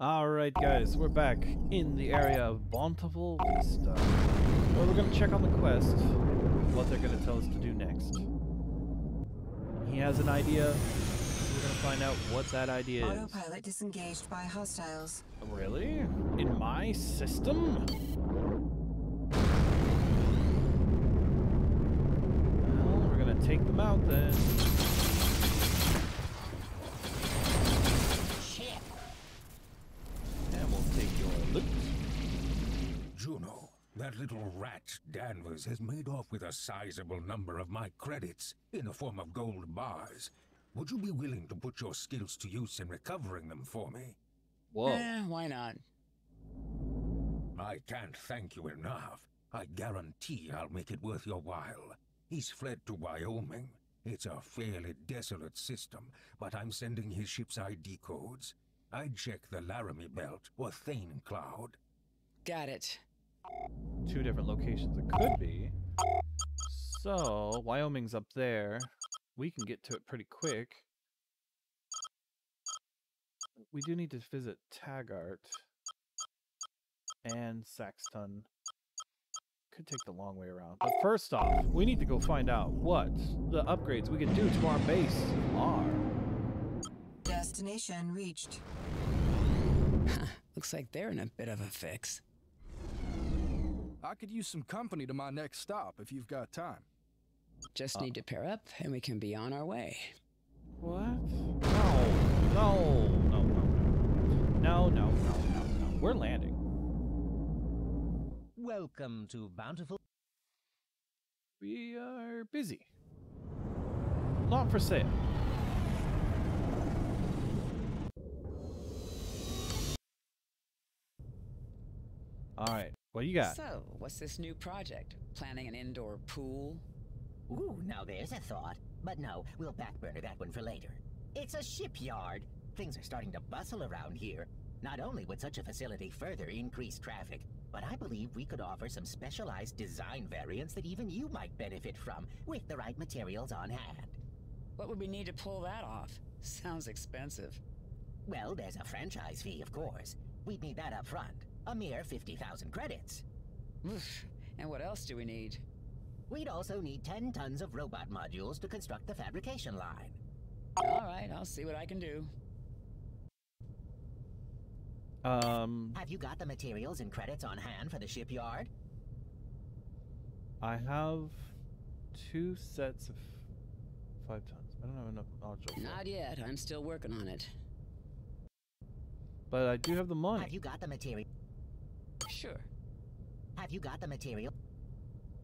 Alright guys, we're back in the area of Bountiful Vista. Well, we're gonna check on the quest, what they're gonna tell us to do next. He has an idea, we're gonna find out what that idea is. Autopilot disengaged by hostiles. Really? In my system? Well, we're gonna take them out then. Shit. And we'll take your loot. Juno, that little rat Danvers has made off with a sizable number of my credits in the form of gold bars. Would you be willing to put your skills to use in recovering them for me? Whoa. Eh, why not? I can't thank you enough. I guarantee I'll make it worth your while. He's fled to Wyoming. It's a fairly desolate system, but I'm sending his ship's ID codes. I'd check the Laramie Belt or Thane Cloud. Got it. Two different locations it could be. So, Wyoming's up there. We can get to it pretty quick. We do need to visit Taggart and Saxton. Could take the long way around. But first off, we need to go find out what the upgrades we can do to our base are. Destination reached. Looks like they're in a bit of a fix. I could use some company to my next stop if you've got time. Just need to pair up and we can be on our way. What? No, no, no, no, no, no, no, no, no. We're landing. Welcome to Bountiful. We are busy. Not for sale. Alright, what do you got? So, what's this new project? Planning an indoor pool? Ooh, now there's a thought. But no, we'll backburner that one for later. It's a shipyard. Things are starting to bustle around here. Not only would such a facility further increase traffic, but I believe we could offer some specialized design variants that even you might benefit from with the right materials on hand. What would we need to pull that off? Sounds expensive. Well, there's a franchise fee, of course. We'd need that up front. A mere 50,000 credits. Oof. And what else do we need? We'd also need 10 tons of robot modules to construct the fabrication line. All right, I'll see what I can do. Um, Have you got the materials and credits on hand for the shipyard? I have two sets of five tons. I don't have enough modules. Not yet. I'm still working on it. But I do have the money. Have you got the material? Sure. Have you got the material?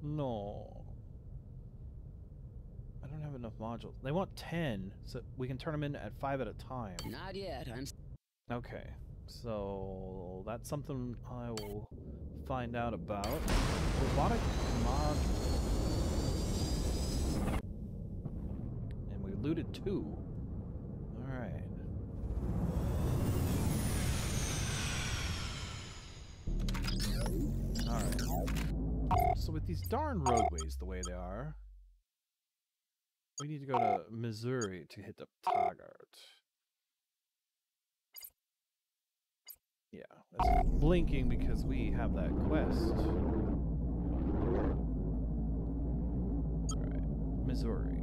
No. I don't have enough modules. They want 10, so we can turn them in at 5 at a time. Not yet. I'm. Okay, so that's something I will find out about. Robotic module. And we looted two. Alright. Alright. So with these darn roadways the way they are, we need to go to Missouri to hit the Taggart. Yeah, that's blinking because we have that quest. Alright, Missouri.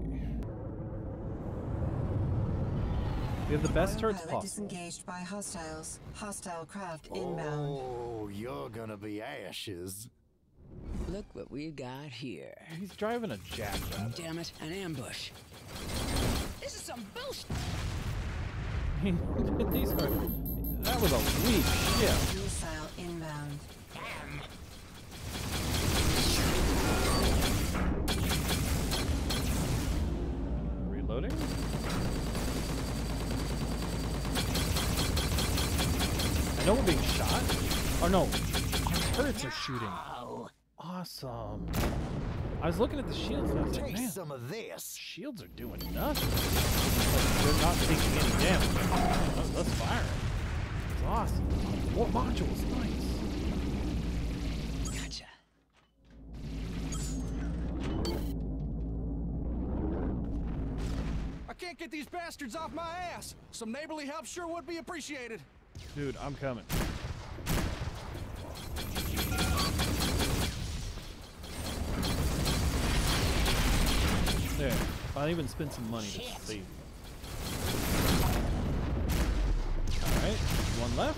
We have the best turrets Autopilot possible. disengaged by hostiles. Hostile craft inbound. Oh, you're gonna be ashes. Look what we got here. He's driving a jackrabbit. Damn it, an ambush. This is some bullshit. These cars. That was a weak ship. Missile inbound. Reloading. I know we're being shot. Oh no, our turrets are shooting. Awesome. I was looking at the shields and I was like, Taste man, some of this. shields are doing nothing. Like, they're not taking any damage. That's, that's firing. It's awesome. More modules, nice. Gotcha. I can't get these bastards off my ass. Some neighborly help sure would be appreciated. Dude, I'm coming. There. I'll even spend some money to save. Alright, one left.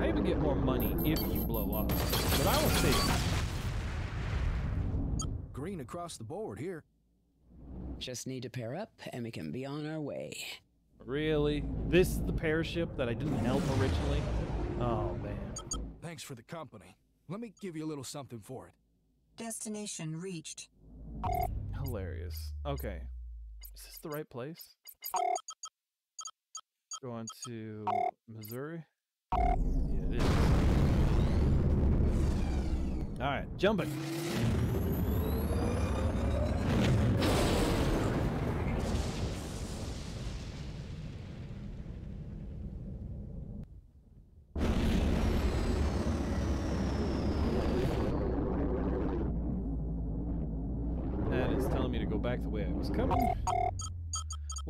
I even get more money if you blow up. But I will save. Green across the board here. Just need to pair up and we can be on our way. Really? This is the paraship that I didn't help originally? Oh, man. Thanks for the company. Let me give you a little something for it. Destination reached. Hilarious. Okay. Is this the right place? Go on to Missouri. Yeah, it is. Alright, jumping.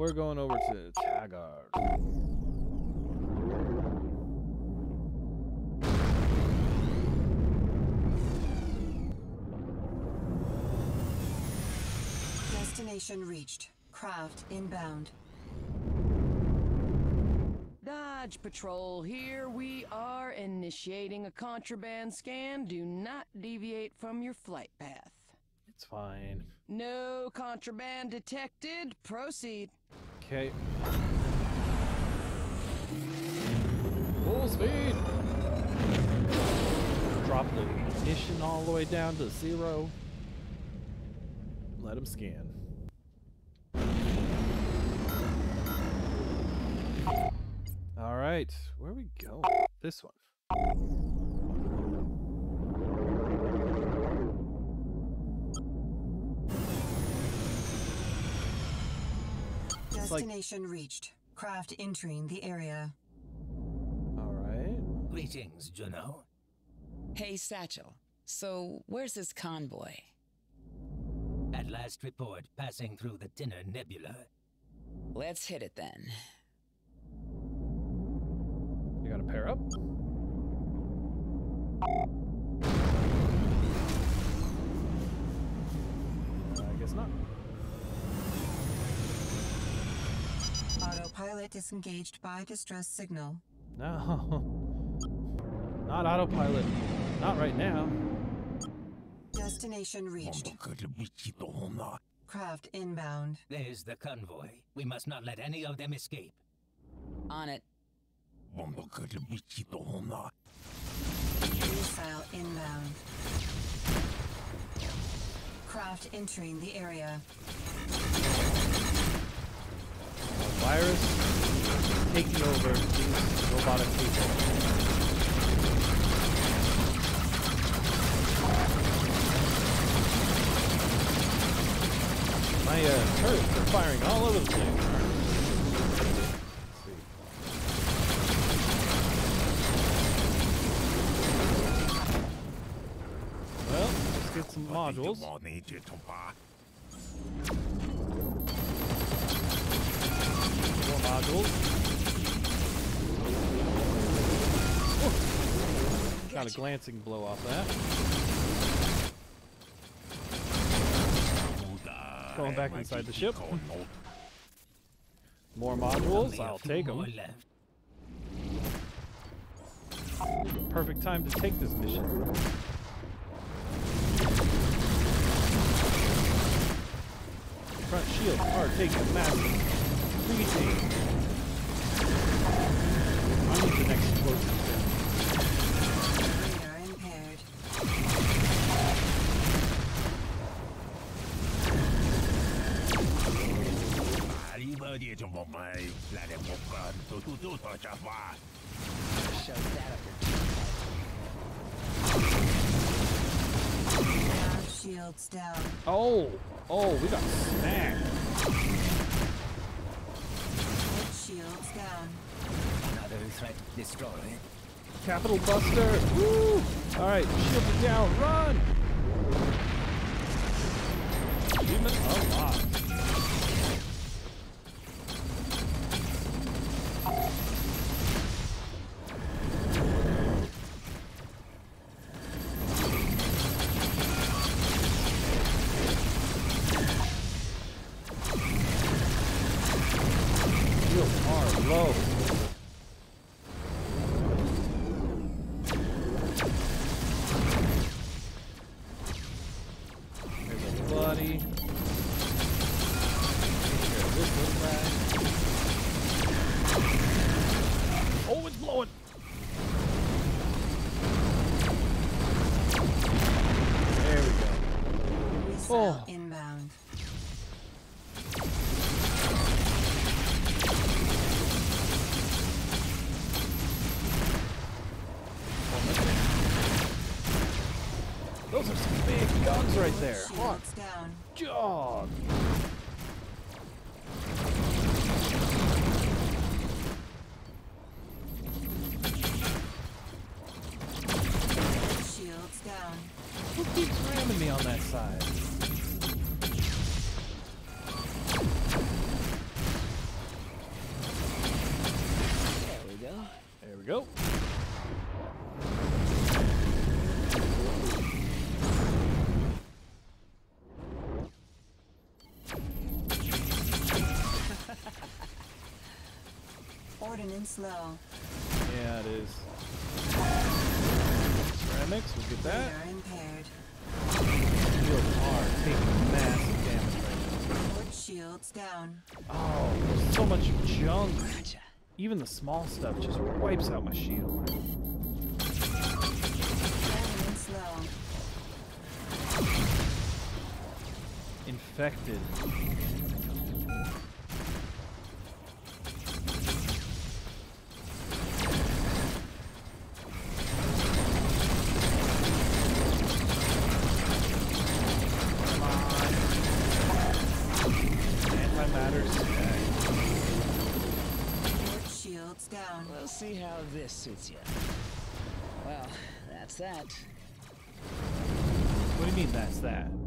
We're going over to Taggart. Destination reached. Craft inbound. Dodge Patrol here. We are initiating a contraband scan. Do not deviate from your flight path. It's fine. No contraband detected. Proceed. Okay. Full speed! Drop the ignition all the way down to zero. Let him scan. Alright, where are we go? This one. Like- Destination reached. Craft entering the area. Alright. Greetings, Juno. Hey, Satchel. So, where's this convoy? At last report, passing through the Tinner Nebula. Let's hit it then. You gotta pair up. Autopilot disengaged by distress signal. No. Not autopilot. Not right now. Destination reached. Craft inbound. There's the convoy. We must not let any of them escape. On it. Missile inbound. Craft entering the area. Virus taking over these robotic people. My uh, turrets are firing all over the place. Well, let's get some modules. Modules. Oh. Got a glancing blow off that. Going back inside the ship. More modules. I'll take them. Perfect time to take this mission. Front shield massive beating. I the next explosive. Shields down. Oh, oh, we got smacked. Shields down. Another threat destroyed. Capital Buster. Woo! All right, shield it down. Run. Demon oh, unlocked. Ordnance low. Yeah, it is. Ceramics, we'll get that. Radar impaired. Shields are taking massive damage right Port shields down. Oh, there's so much junk. Gotcha. Even the small stuff just wipes out my shield. Ordnance low. Infected. Come on. Antimatter's back. Port shields down. We'll see how this suits you. Well, that's that. What do you mean that's that?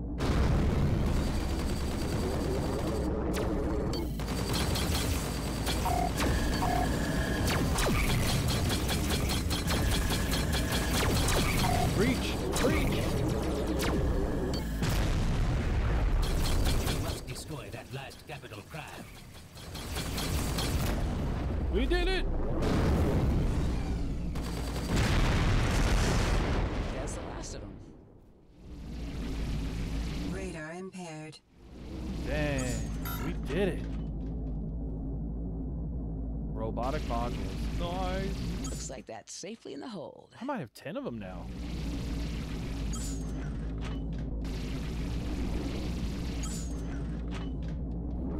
That's safely in the hold. I might have 10 of them now.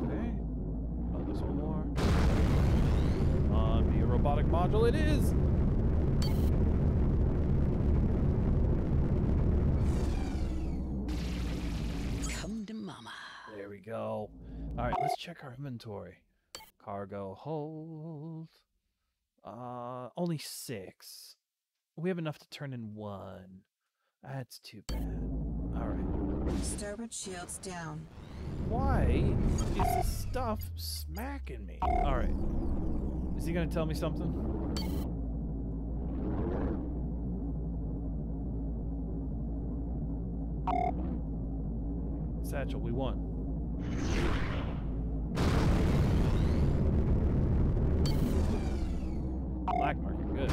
Okay. Oh, there's one more. Come on, be a robotic module. It is! Come to mama. There we go. All right, let's check our inventory. Cargo hold. Uh, only six. We have enough to turn in one. That's too bad. All right. Starboard shields down. Why is this stuff smacking me? All right. Is he gonna tell me something? Satchel, we won. Black market, good.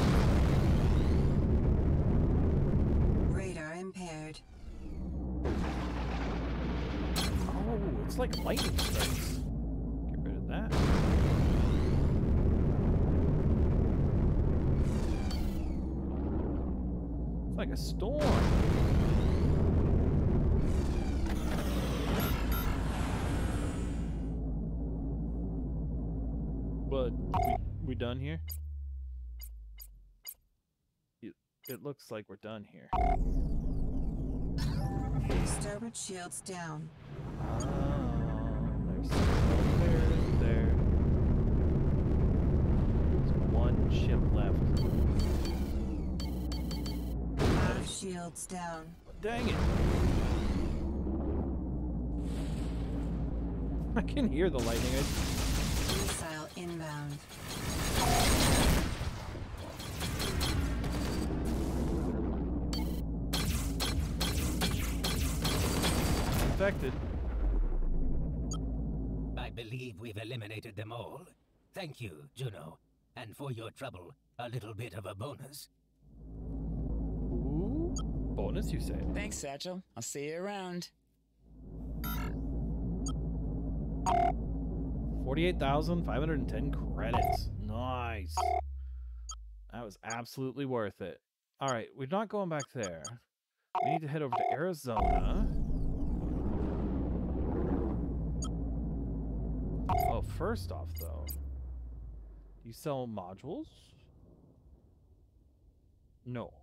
Radar impaired. Oh, it's like lightning strikes. Get rid of that. It's like a storm. But we, we done here? It, looks like we're done here. Starboard shields down. Oh, there's there, there. There's one ship left. Out shields down. Dang it! I can hear the lightning. Missile inbound. Infected. I believe we've eliminated them all. Thank you, Juno. And for your trouble, a little bit of a bonus. Ooh, bonus, you say? Thanks, Satchel. I'll see you around. 48,510 credits. Nice. That was absolutely worth it. All right, we're not going back there. We need to head over to Arizona. Oh, first off, though, you sell modules? No.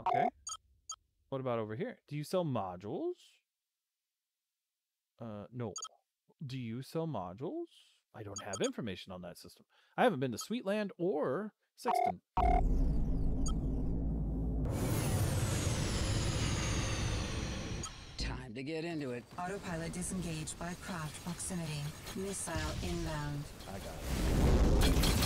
Okay. What about over here? Do you sell modules? Uh, no. Do you sell modules? I don't have information on that system. I haven't been to Sweetland or Sexton. Time to get into it. Autopilot disengaged by craft proximity. Missile inbound. I got it.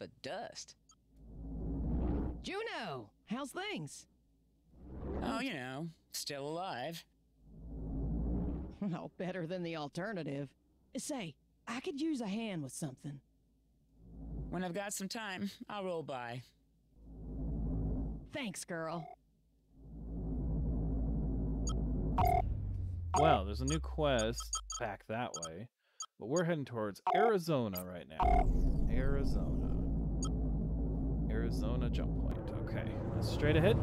Nothing left but dust. Juno, how's things? Oh, you know, still alive. No better than the alternative. Say, I could use a hand with something. When I've got some time, I'll roll by. Thanks, girl. Well, there's a new quest back that way, but we're heading towards Arizona right now. Arizona. Arizona jump point. Okay, straight ahead.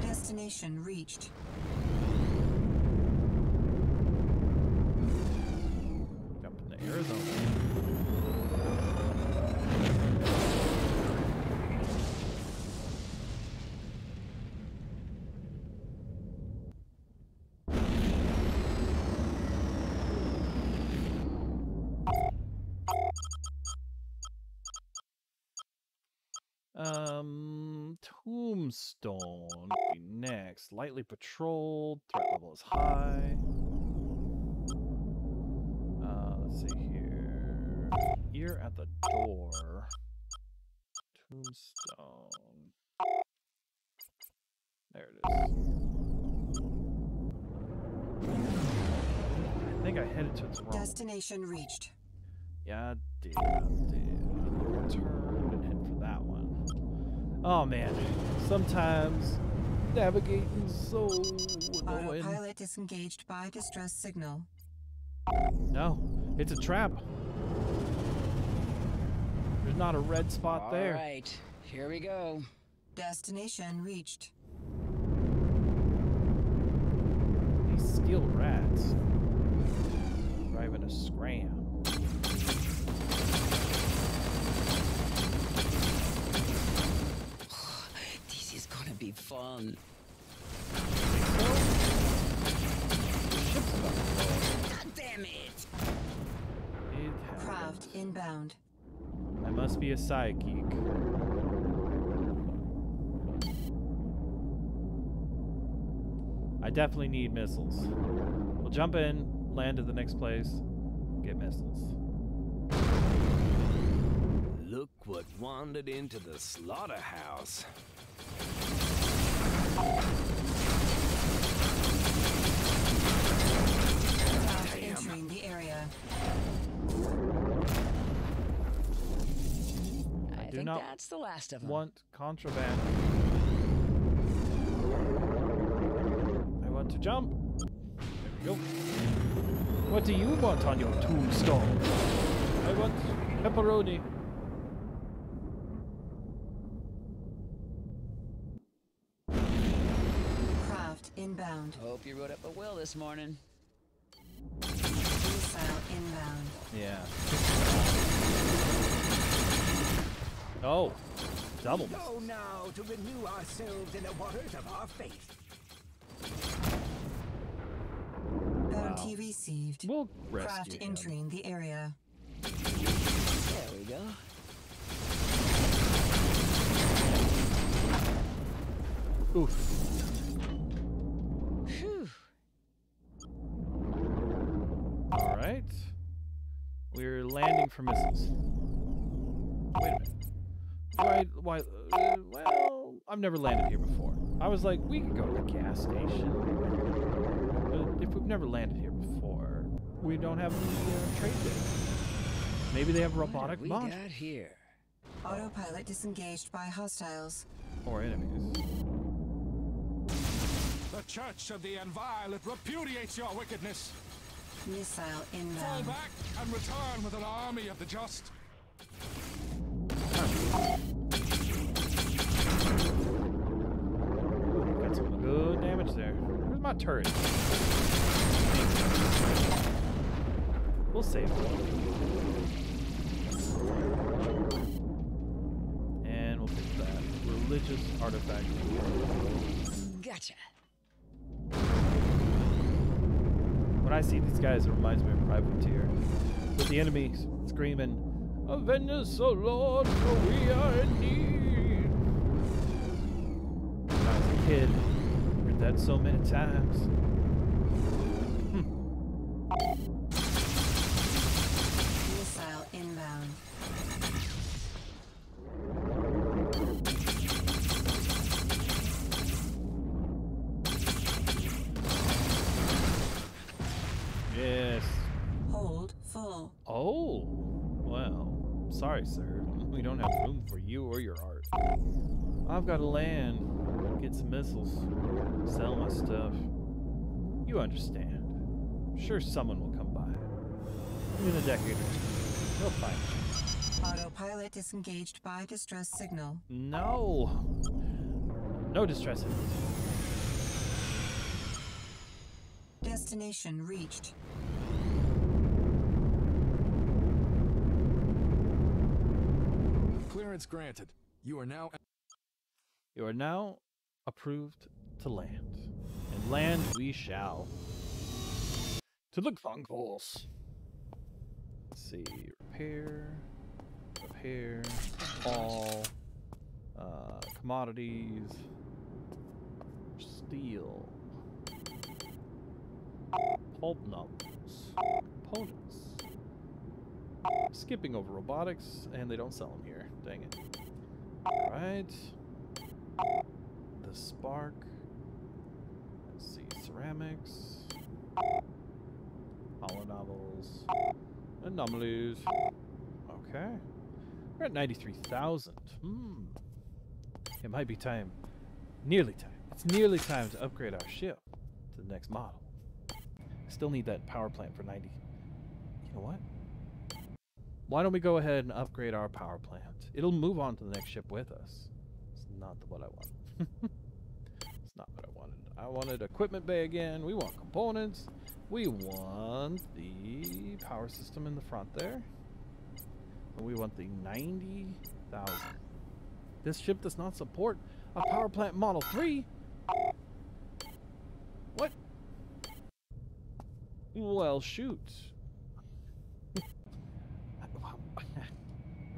Destination reached. Tombstone be next. Lightly patrolled. Threat level is high. Uh, let's see here. Ear at the door. Tombstone. There it is. I think I headed to the wrong. Destination reached. Yeah, damn, damn. I did. Turn and head for that one. Oh man, sometimes navigating's so annoying. Autopilot disengaged by distress signal. No, it's a trap. There's not a red spot there. All right, here we go. Destination reached. These steel rats driving a scram. This is gonna be fun. Ship's about to blow. God damn it! It Craft inbound. I must be a psychic. I definitely need missiles. We'll jump in, land at the next place, get missiles. Look what wandered into the slaughterhouse. I, do think not that's the last of them. Want contraband. I want to jump. There we go. What do you want on your tombstone? I want pepperoni. Inbound. Hope you wrote up a will this morning. Missile inbound. Yeah. Oh, double. Go now to renew ourselves in the waters of our faith. Bounty received. We'll Craft him. entering the area. There we go. Oof. We're landing for missiles. Wait a minute. Why? Why? Uh, well, I've never landed here before. I was like, we could go to the gas station. But if we've never landed here before, we don't have any uh, trade data. Maybe they have robotic we launch got here? Autopilot disengaged by hostiles. or enemies. The Church of the Inviolate repudiates your wickedness. Missile Fall inbound. back and return with an army of the just. Got some good damage there. Where's my turret? We'll save it. And we'll pick that religious artifact. Gotcha. When I see these guys, it reminds me of Privateer. With the enemy screaming, Avenge us, O Lord, for we are in need. When I was a kid, heard that so many times. You understand. Sure, someone will come by. In a decade or two, they'll find you. Autopilot disengaged by distress signal. No. No distress signals. Destination reached. Clearance granted. You are now. You are now approved to land. And land we shall. To the concourse. Let's see. Repair. Repair. All. Uh, commodities. Steel. Pulp novels. Components. Skipping over robotics, and they don't sell them here. Dang it. Alright. The spark. Ceramics. Hollow novels. Anomalies. Okay. We're at 93,000. Hmm. It might be time. Nearly time. It's nearly time to upgrade our ship to the next model. Still need that power plant for 90. You know what? Why don't we go ahead and upgrade our power plant? It'll move on to the next ship with us. It's not the- what I want. I wanted equipment bay again. We want components. We want the power system in the front there. And we want the 90,000. This ship does not support a power plant Model 3. What? Well, shoot.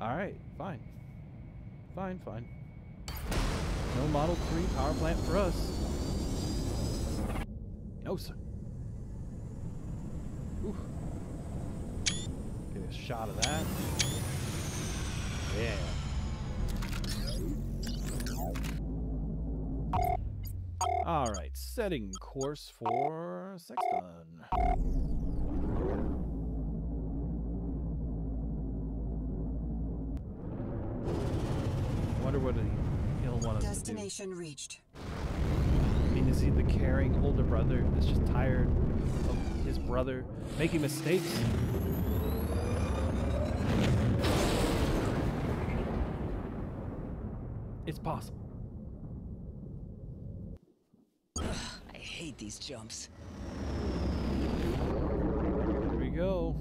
Alright, fine. Fine, fine. No Model 3 power plant for us. No, sir. Get a shot of that. Yeah. Alright, setting course for Sexton. Wonder what he- he'll want us to do. Destination reached. I mean, is he the caring older brother that's just tired of his brother making mistakes? It's possible. I hate these jumps. Here we go.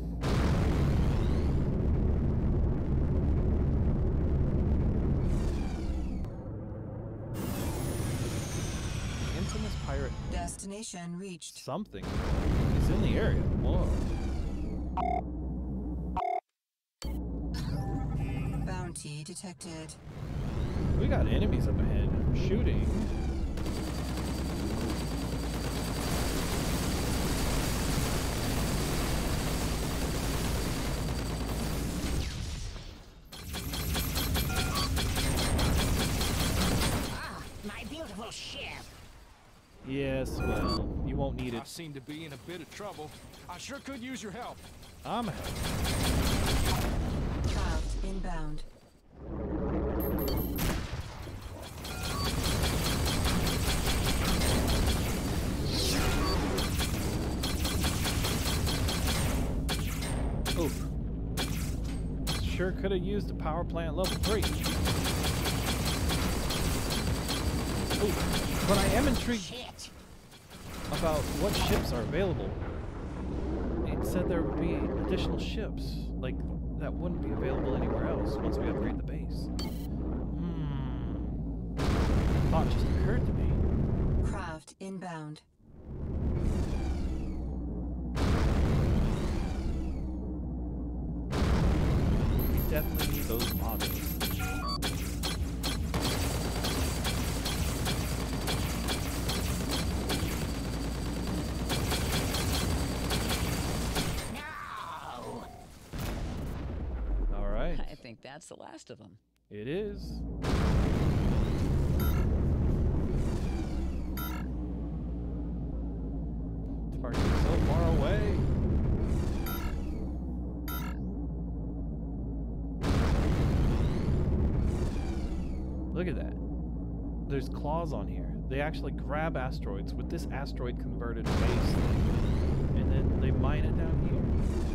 Destination reached. something is in the area. Whoa. Bounty detected. We got enemies up ahead shooting. Ah, my beautiful ship. Yes, well, you won't need I it. Seem to be in a bit of trouble. I sure could use your help. I'm out. Craft inbound. Oof. Sure could have used a power plant level 3. Oof. But I am intrigued Shit. About what ships are available. It said there would be additional ships, like that wouldn't be available anywhere else once we upgrade the base. Hmm. That thought just occurred to me. Craft inbound. That's the last of them. It is. Target so far away. Look at that. There's claws on here. They actually grab asteroids with this asteroid converted base and then they mine it down here.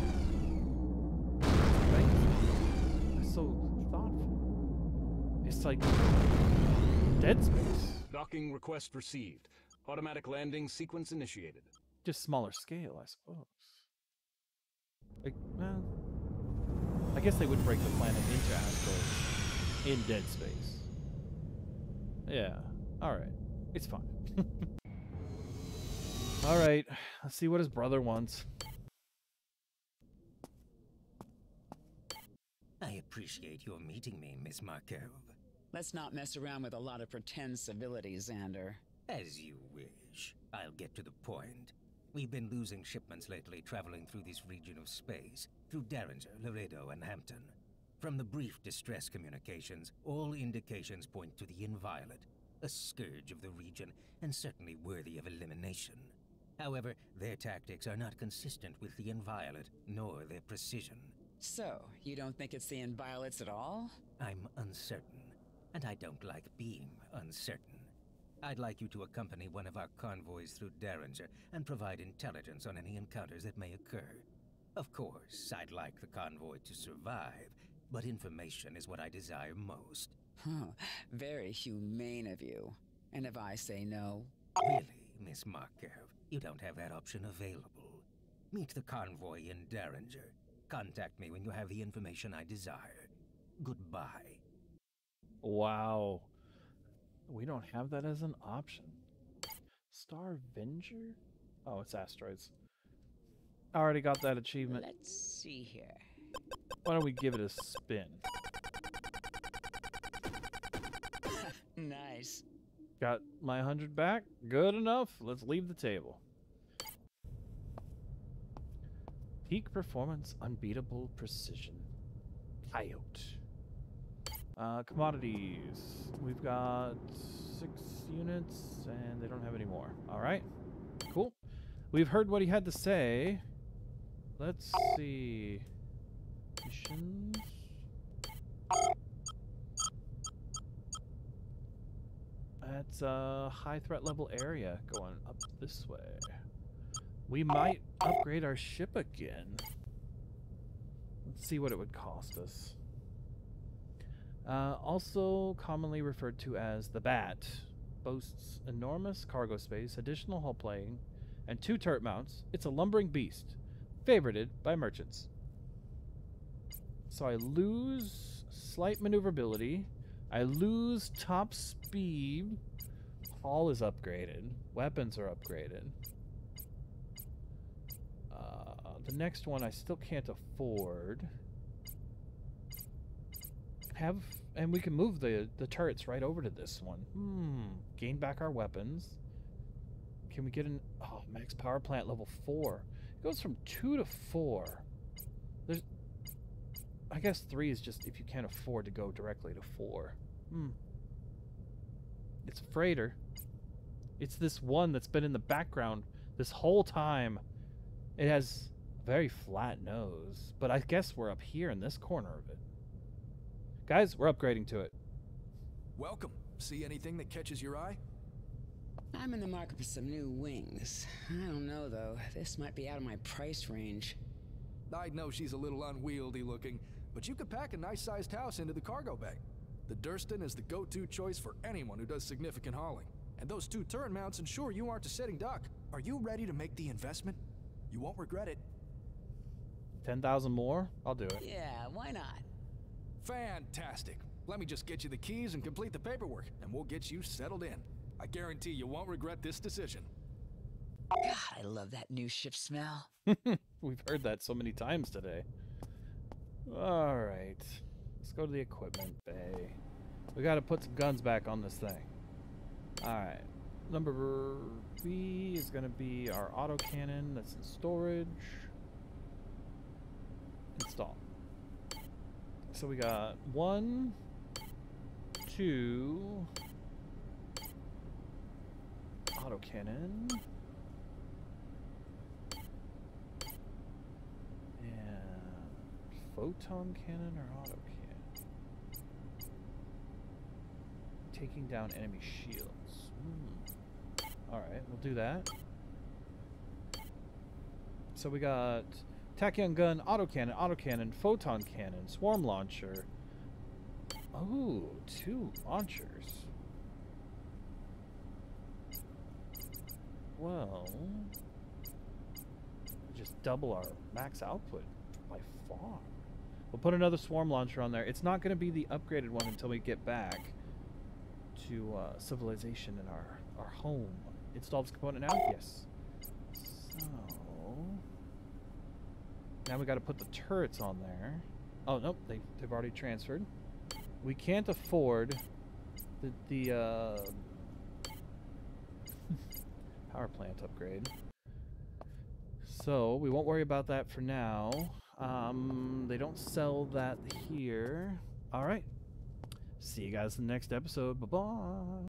Thoughtful. It's like Dead Space, Docking request received. Automatic landing sequence initiated. just smaller scale, I suppose. Like, well, I guess they would break the planet into asteroids in Dead Space. Yeah. All right. It's fine. All right. Let's see what his brother wants. I appreciate your meeting me, Miss Markev. Let's not mess around with a lot of pretend civility, Xander. As you wish. I'll get to the point. We've been losing shipments lately traveling through this region of space, through Derringer, Laredo, and Hampton. From the brief distress communications, all indications point to the Inviolate, a scourge of the region and certainly worthy of elimination. However, their tactics are not consistent with the Inviolate, nor their precision. So, you don't think it's the Inviolates at all? I'm uncertain, and I don't like being uncertain. I'd like you to accompany one of our convoys through Derringer and provide intelligence on any encounters that may occur. Of course, I'd like the convoy to survive, but information is what I desire most. Huh. Very humane of you. And if I say no? Really, Miss Markev, you don't have that option available. Meet the convoy in Derringer. Contact me when you have the information I desire. Goodbye. Wow. We don't have that as an option. Star Avenger? Oh, it's asteroids. I already got that achievement. Let's see here. Why don't we give it a spin? nice. Got my 100 back? Good enough. Let's leave the table. Peak performance, unbeatable precision. Coyote. Uh, commodities. We've got six units, and they don't have any more. All right. Cool. We've heard what he had to say. Let's see. Missions. That's a high threat level area going up this way. We might upgrade our ship again. Let's see what it would cost us. Uh, also commonly referred to as the Bat. boasts enormous cargo space, additional hull plating, and two turret mounts. It's a lumbering beast, favorited by merchants. So I lose slight maneuverability. I lose top speed. Hull is upgraded. Weapons are upgraded. Uh, the next one I still can't afford. Have and we can move the the turrets right over to this one. Hmm. Gain back our weapons. Can we get an oh max power plant level four? It goes from two to four. There's I guess three is just if you can't afford to go directly to four. Hmm. It's a freighter. It's this one that's been in the background this whole time. It has a very flat nose, but I guess we're up here in this corner of it. Guys, we're upgrading to it. Welcome. See anything that catches your eye? I'm in the market for some new wings. I don't know, though. This might be out of my price range. I know she's a little unwieldy looking, but you could pack a nice-sized house into the cargo bay. The Durston is the go-to choice for anyone who does significant hauling. And those two turret mounts ensure you aren't a sitting duck. Are you ready to make the investment? You won't regret it. 10,000 more? I'll do it. Yeah, why not? Fantastic. Let me just get you the keys and complete the paperwork, and we'll get you settled in. I guarantee you won't regret this decision. God, I love that new ship smell. We've heard that so many times today. All right. Let's go to the equipment bay. We got to put some guns back on this thing. All right. Number B is going to be our autocannon that's in storage. Install. So we got one, two, autocannon. And photon cannon or auto cannon? Taking down enemy shields. Hmm. Alright, we'll do that. So we got tachyon gun, autocannon, autocannon, photon cannon, swarm launcher. Oh, two launchers. Well, just double our max output by far. We'll put another swarm launcher on there. It's not going to be the upgraded one until we get back to uh, civilization in our, our home. Install this component now? Yes. So... Now we got to put the turrets on there. Oh, nope, they, they've already transferred. We can't afford the, the uh, power plant upgrade. So, we won't worry about that for now. Um, they don't sell that here. Alright. See you guys in the next episode. Bye-bye.